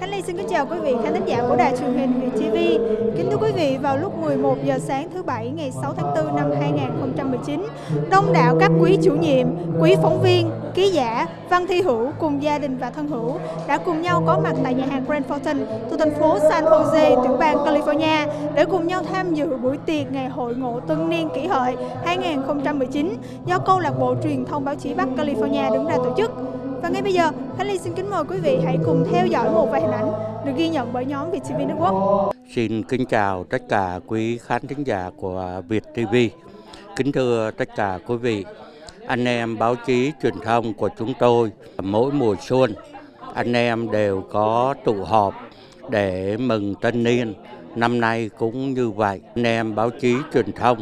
Khánh Ly xin kính chào quý vị khán thính giả của đài truyền hình Việt TV. Kính thưa quý vị, vào lúc 11 giờ sáng thứ Bảy ngày 6 tháng 4 năm 2019, đông đảo các quý chủ nhiệm, quý phóng viên, ký giả, văn thi hữu cùng gia đình và thân hữu đã cùng nhau có mặt tại nhà hàng Grand Fountain, thuộc thành phố San Jose, tiểu bang California để cùng nhau tham dự buổi tiệc ngày hội ngộ tân niên kỷ hợi 2019 do câu lạc bộ truyền thông báo chí Bắc California đứng ra tổ chức. Và ngay bây giờ, Khánh Ly xin kính mời quý vị hãy cùng theo dõi một vài hình ảnh được ghi nhận bởi nhóm Việt TV Network. Xin kính chào tất cả quý khán thính giả của Việt TV. Kính thưa tất cả quý vị, anh em báo chí truyền thông của chúng tôi mỗi mùa xuân anh em đều có tụ họp để mừng tân niên. Năm nay cũng như vậy, anh em báo chí truyền thông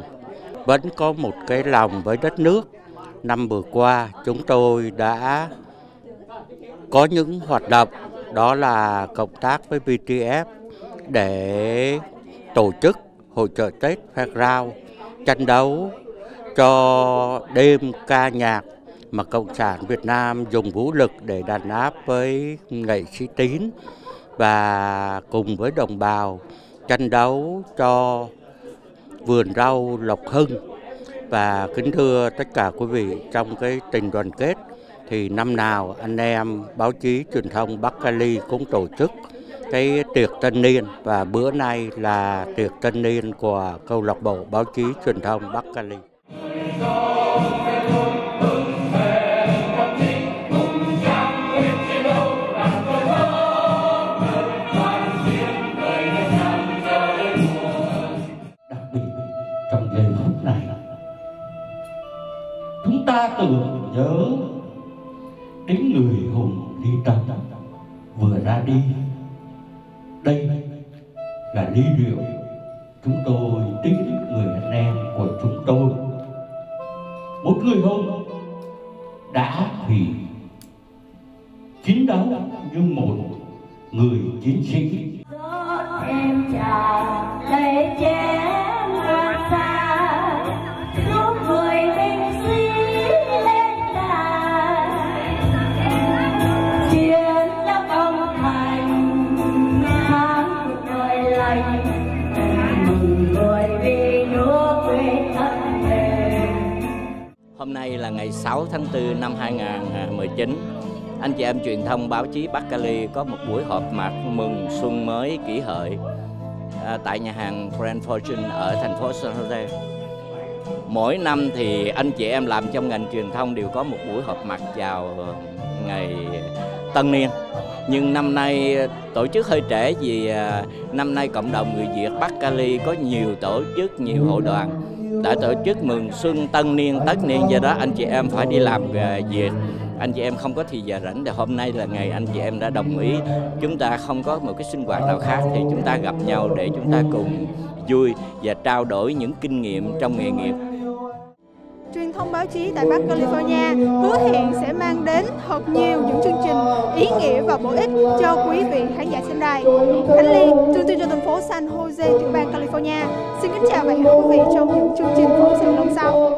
vẫn có một cái lòng với đất nước. Năm vừa qua chúng tôi đã có những hoạt động đó là cộng tác với BTF để tổ chức hội trợ Tết Phát Rao, tranh đấu cho đêm ca nhạc mà Cộng sản Việt Nam dùng vũ lực để đàn áp với nghệ sĩ tín và cùng với đồng bào tranh đấu cho vườn rau Lộc Hưng. Và kính thưa tất cả quý vị trong cái tình đoàn kết thì năm nào anh em báo chí truyền thông Bắc Cali cũng tổ chức cái tiệc tân niên và bữa nay là tiệc tân niên của câu lạc bộ báo chí truyền thông Bắc Cali. đặc biệt trong giây phút này, chúng ta tưởng nhớ tính người hùng đi tập. Vừa ra đi, đây là ly rượu chúng tôi tính người anh em của chúng tôi. Một người hùng đã hủy chiến đấu như một người chiến sĩ. Em chào lấy chén Hôm nay là ngày 6 tháng 4 năm 2019. Anh chị em truyền thông báo chí Bắc Cali có một buổi họp mặt mừng xuân mới kỷ hợi à, tại nhà hàng Grand Fortune ở thành phố San Jose. Mỗi năm thì anh chị em làm trong ngành truyền thông đều có một buổi họp mặt vào ngày Tân Niên. Nhưng năm nay tổ chức hơi trễ vì à, năm nay cộng đồng người Việt Bắc Cali có nhiều tổ chức, nhiều hội đoàn đã tổ chức mừng xuân tân niên, tất niên. Do đó anh chị em phải đi làm về việc anh chị em không có thì giờ rảnh thì hôm nay là ngày anh chị em đã đồng ý. Chúng ta không có một cái sinh hoạt nào khác thì chúng ta gặp nhau để chúng ta cùng vui và trao đổi những kinh nghiệm trong nghề nghiệp. Truyền thông báo chí tại Bắc California hứa hẹn sẽ mang đến thật nhiều những chương trình ý nghĩa và bổ ích cho quý vị khán giả trên đài. Khánh Ly, truyền tin cho thành phố San Jose, tiểu bang California. Xin kính chào và hẹn quý vị trong những chương trình phóng sự lần sau.